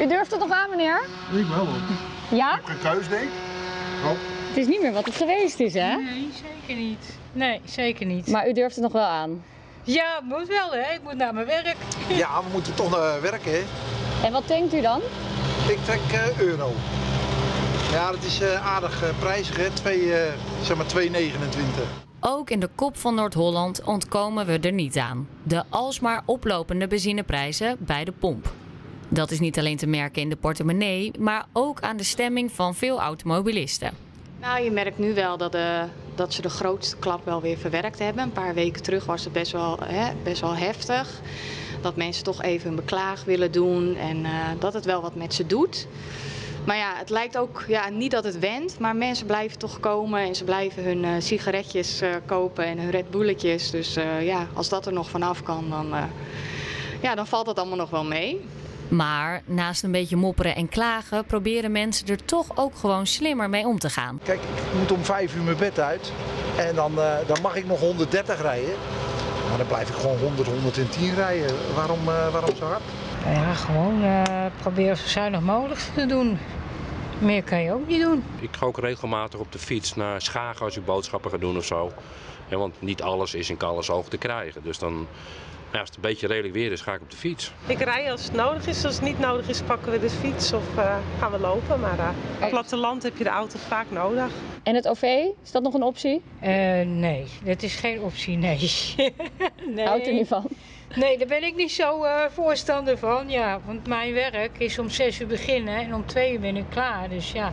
U durft het nog aan, meneer? Ik wel hoor. Ja? Geen keus, denk ik. Oh. Het is niet meer wat het geweest is, hè? Nee, zeker niet. Nee, zeker niet. Maar u durft het nog wel aan. Ja, moet wel hè. Ik moet naar mijn werk. Ja, we moeten toch naar werken, hè? En wat denkt u dan? Ik trek eh, euro. Ja, dat is eh, aardig eh, prijzig, hè? Twee, eh, zeg maar 2,29. Ook in de kop van Noord-Holland ontkomen we er niet aan. De alsmaar oplopende benzineprijzen bij de pomp. Dat is niet alleen te merken in de portemonnee, maar ook aan de stemming van veel automobilisten. Nou, je merkt nu wel dat, de, dat ze de grootste klap wel weer verwerkt hebben. Een paar weken terug was het best wel, hè, best wel heftig. Dat mensen toch even een beklaag willen doen en eh, dat het wel wat met ze doet. Maar ja, het lijkt ook ja, niet dat het wendt, maar mensen blijven toch komen en ze blijven hun eh, sigaretjes eh, kopen en hun Red Bulletjes. Dus eh, ja, als dat er nog vanaf kan, dan, eh, ja, dan valt dat allemaal nog wel mee. Maar naast een beetje mopperen en klagen, proberen mensen er toch ook gewoon slimmer mee om te gaan. Kijk, ik moet om 5 uur mijn bed uit. En dan, eh, dan mag ik nog 130 rijden. Maar dan blijf ik gewoon 100, 110 rijden. Waarom, eh, waarom zo hard? Nou ja, gewoon eh proberen zo zuinig mogelijk te doen. Meer kan je ook niet doen. Ik ga ook regelmatig op de fiets naar Schagen als ik boodschappen ga doen of zo. Ja, want niet alles is in oog te krijgen. Dus dan, ja, als het een beetje redelijk weer is, ga ik op de fiets. Ik rij als het nodig is. Als het niet nodig is, pakken we de fiets of eh, gaan we lopen. Maar eh, op het platteland heb je de auto vaak nodig. En het OV, is dat nog een optie? Eh, nee, dat is geen optie, nee. nee. Houdt u niet van? Nee, daar ben ik niet zo eh, voorstander van. Ja, want mijn werk is om 6 uur beginnen en om 2 uur ben ik klaar. Dus ja,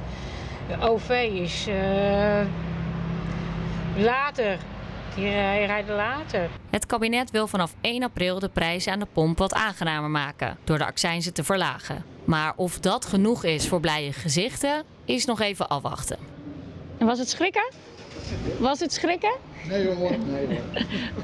de OV is eh, later. Die rij- rijden later. Het kabinet wil vanaf 1 april de prijzen aan de pomp wat aangenamer maken door de accijnzen te verlagen. Maar of dat genoeg is voor blije gezichten, is nog even afwachten. En was het schrikken? Was het schrikken? Nee hoor. Nee hoor.